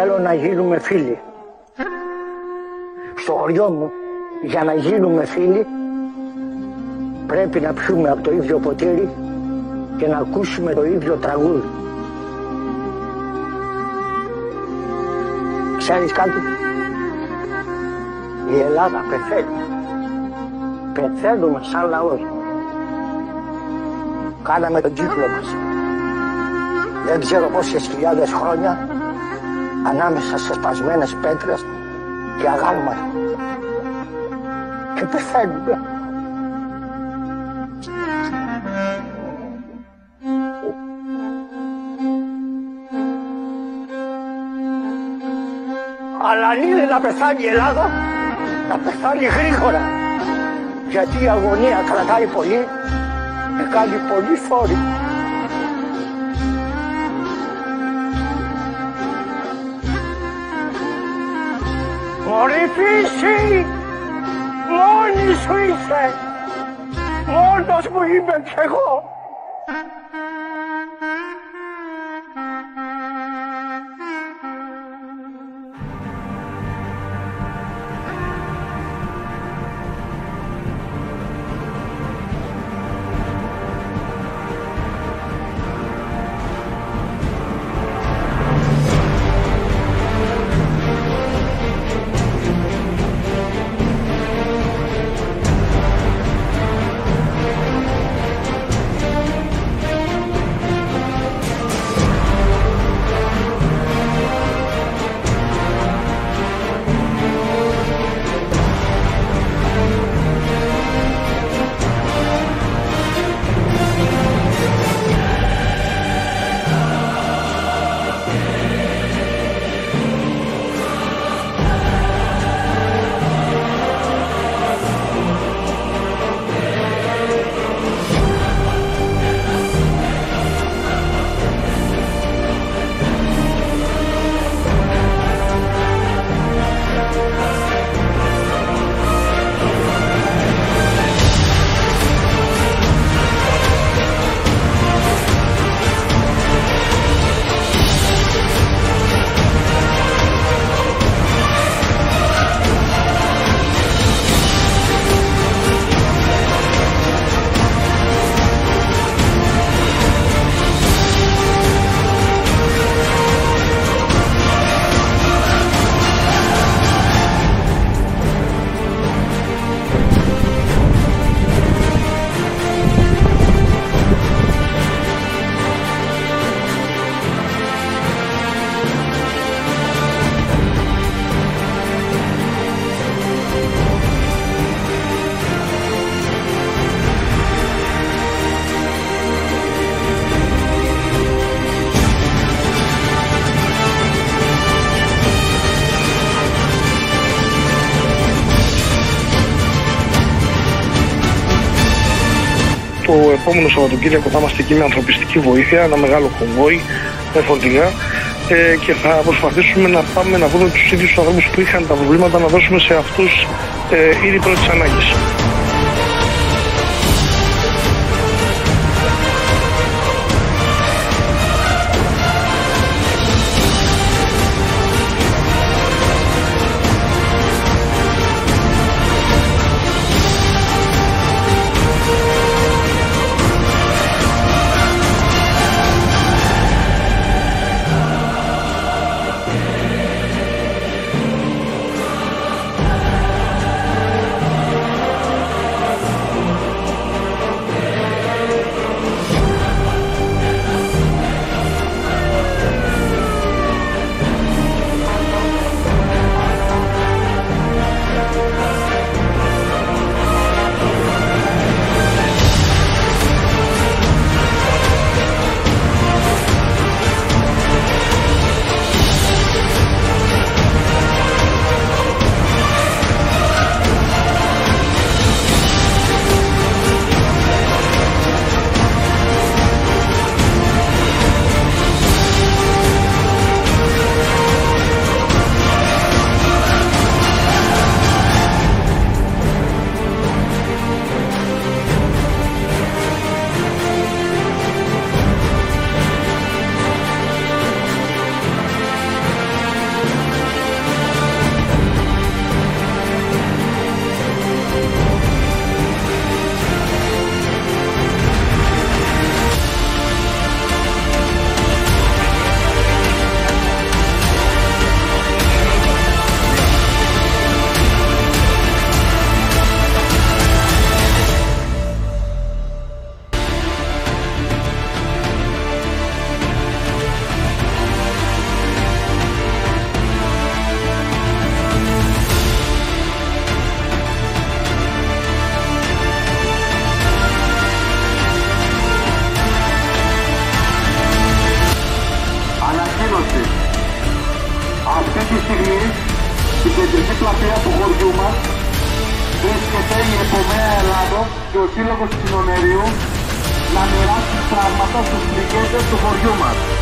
Θέλω να γίνουμε φίλοι. Στο χωριό μου, για να γίνουμε φίλοι, πρέπει να πιούμε από το ίδιο ποτήρι και να ακούσουμε το ίδιο τραγούδι. Ξέρεις κάτι, η Ελλάδα πεθαίνει. Πεθαίνουμε σαν λαός. Κάναμε τον κύκλο μας. Δεν ξέρω πόσες χιλιάδες χρόνια ανάμεσα σε σπασμένες πέτρες και αγάλματα. Και πεθαίνουμε. Αλλά αν είναι να πεθάνει η Ελλάδα, να πεθάνει γρήγορα. Γιατί η αγωνία κρατάει πολύ και κάνει πολύ φόρη. Μωρή φύση, μόνη σου είσαι, μόνος μου είμαι κι εγώ. Το επόμενο Σαββατοκύριακο θα είμαστε εκεί με ανθρωπιστική βοήθεια, ένα μεγάλο κομβόι με φορτηγά ε, και θα προσπαθήσουμε να πάμε να βρούμε τους ίδιους ανθρώπους που είχαν τα προβλήματα να δώσουμε σε αυτούς ε, ήδη πρώτης ανάγκης. τη στιγμή στην κεντρική πλατεία του χωριού μας βρίσκεται η επομέα Ελλάδος και ο Σύλλογος Κοινωνεριού να μοιράσει πράγματα στους πληγέντες του χωριού μας.